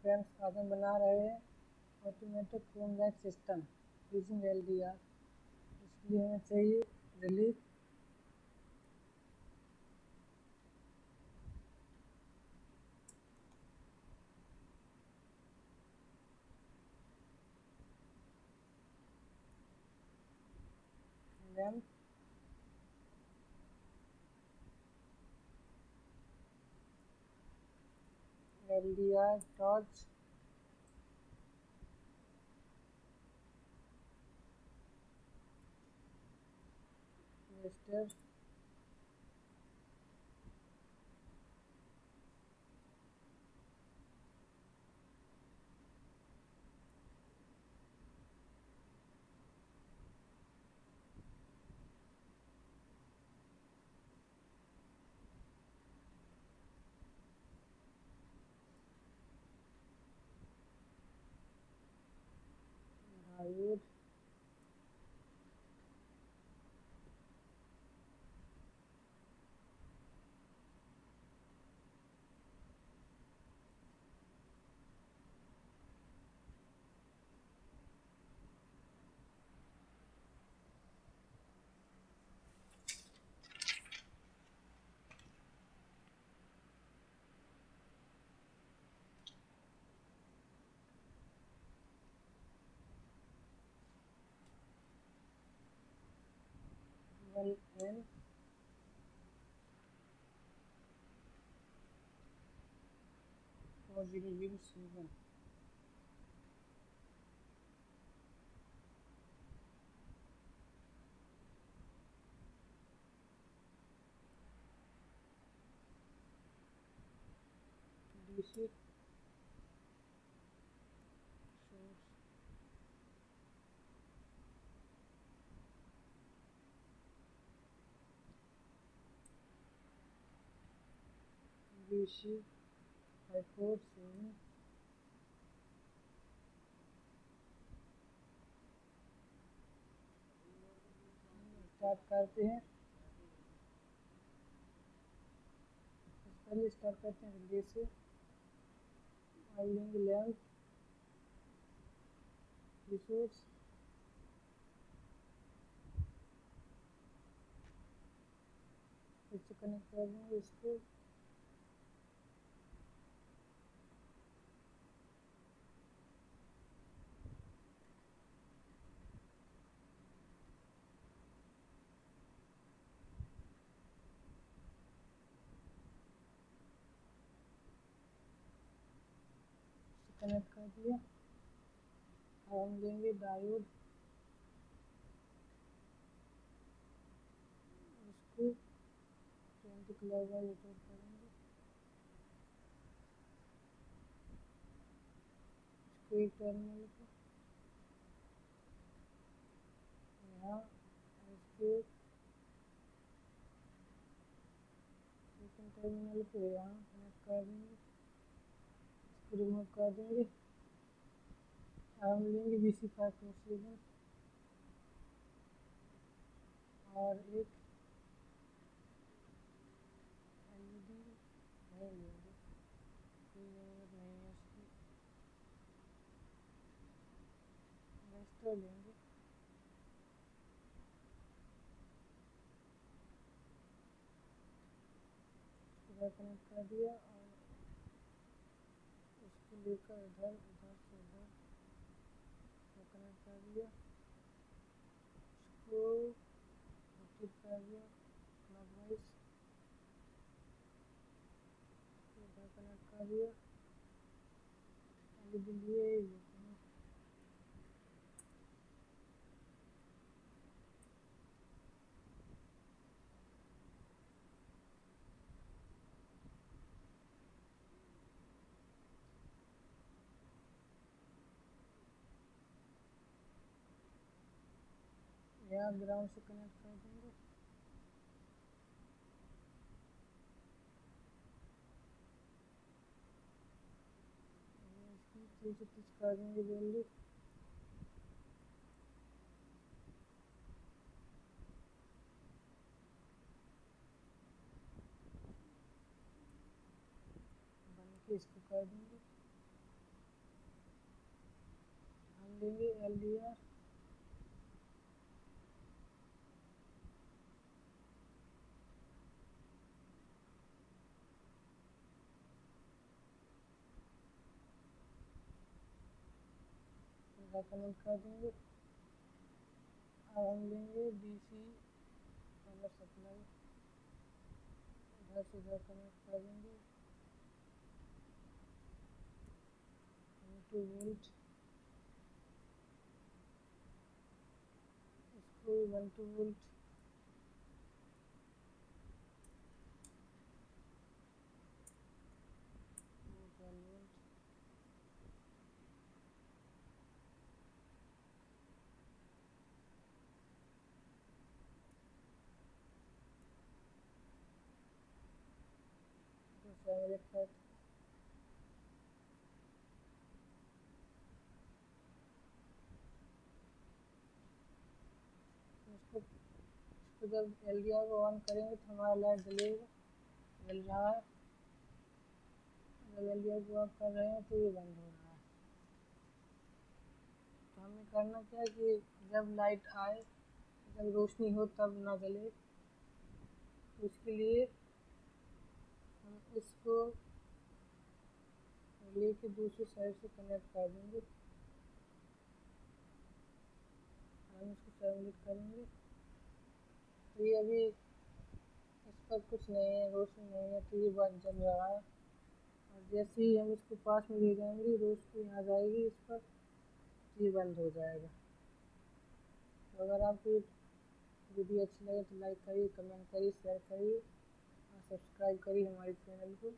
Friends आज हम बना रहे हैं। Automatic phone light system using L D R इसलिए हमें चाहिए relief length LDR torch resistor aí, né? o Silva. Tudo Source DC five start करते हैं। पहले स्टार्ट करते हैं रिले से। और लेंगे लेंथ रिसोर्स फिर कनेक्ट कर देंगे इसको। कनेक्ट कर दिया। अब हम लेंगे डायोड रोटेट करेंगे। इसको एक टर्मिनल पे। यहाँ इसको टर्मिनल यहाँ कनेक्ट कर देंगे। रिमूव कर देंगे हम लेंगे B C five four seven और एक है लेंगे कनेक्ट कर दिया और इसको लेकर इधर उधर से उधर कनेक्ट कर दिया इसको रोटेट कर दिया क्लॉकवाइज इधर कनेक्ट कर दिया एलईडी लिए यहाँ ग्राउंड से कनेक्ट कर देंगे इसको कर देंगे हम लेंगे एल डी आर कनेक्ट कर देंगे हम लेंगे डी सी नंबर सप्लाई इधर से इधर कनेक्ट कर देंगे टू वोल्ट इसको वन टू वोल्ट फैमिली फैट इसको इसको जब को ऑन करेंगे तो हमारा लाइट जलेगा जल रहा है। जब एल को ऑफ़ कर रहे हैं तो ये बंद हो रहा है तो हमें करना क्या है कि जब लाइट आए जब रोशनी हो तब ना जले इसके लिए इसको लेके दूसरी साइड से कनेक्ट कर देंगे। हम इसको सबमिट करेंगे। तो ये अभी इस पर कुछ नहीं है, रोशनी नहीं है तो ये बंद चल रहा है। और जैसे ही हम इसको पास में ले जाएँगे, रोशनी आ जाएगी इस पर तो ये बंद हो जाएगा। तो अगर आपको वीडियो अच्छी लगे तो लाइक करिए कमेंट करिए शेयर करिए। सब्सक्राइब करिए हमारे चैनल को